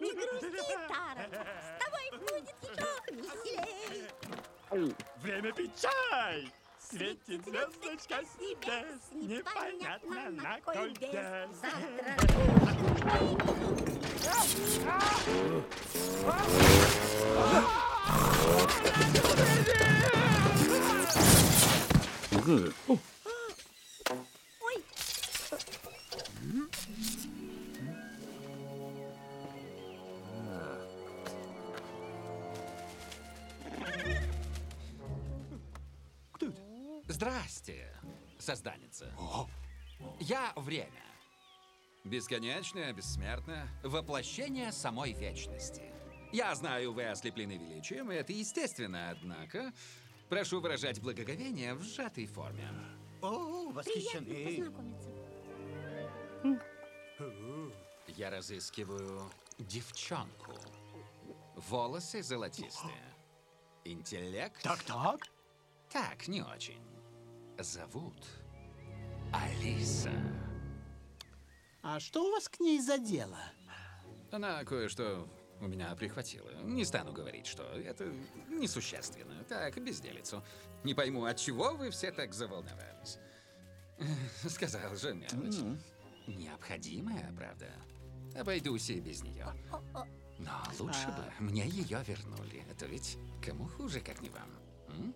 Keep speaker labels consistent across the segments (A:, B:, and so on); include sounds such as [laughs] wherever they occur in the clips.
A: Не грусти, Таро. С тобой будет еще веселей.
B: Время пить чай! Светит звездочка с небес, непонятно на кой без.
A: Завтра Ой,
C: Здрасте, созданница. Я время. Бесконечное, бессмертное, воплощение самой вечности. Я знаю, вы ослеплены величием, и это естественно, однако... Прошу выражать благоговение в сжатой форме.
B: О,
A: приятно
B: восхищены.
A: познакомиться.
C: Я разыскиваю девчонку. Волосы золотистые. Интеллект?
B: Так-так.
C: Так, не очень. Зовут Алиса.
D: А что у вас к ней за дело?
C: Она кое-что у меня прихватила. Не стану говорить, что это несущественно. Так, безделицу. Не пойму, от чего вы все так заволновались. [laughs] Сказал же мелочь. Необходимая, правда. Обойдусь и без нее. Но лучше бы мне ее вернули. Это ведь кому хуже, как не вам? М?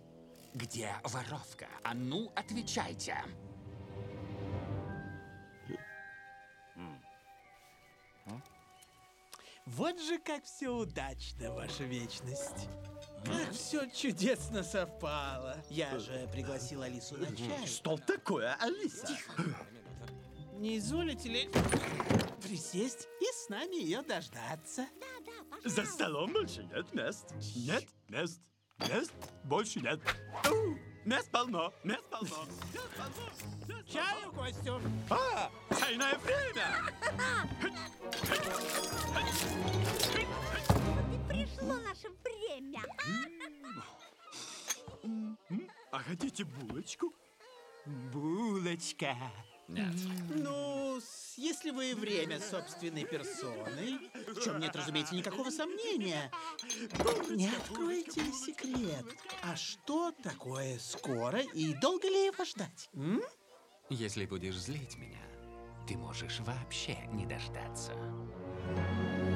C: Где воровка? А ну, отвечайте!
D: Вот же как все удачно, ваша вечность. Как все чудесно совпало. Я же пригласил Алису на чай.
B: Что такое, Алиса?
D: Не изволите ли присесть и с нами ее дождаться?
B: За столом больше нет мест. Нет мест. Мест больше нет. Мест полно. Мест полно. Мест полно. Мест
D: Чаю, Костю!
B: А, чайное время!
A: Пришло наше время.
B: А хотите булочку?
D: Булочка.
C: Нет.
D: Ну, если вы время собственной персоной, в чем нет, разумеется, никакого сомнения, не откройте секрет. А что такое скоро и долго ли его ждать? м?
C: Если будешь злить меня, ты можешь вообще не дождаться.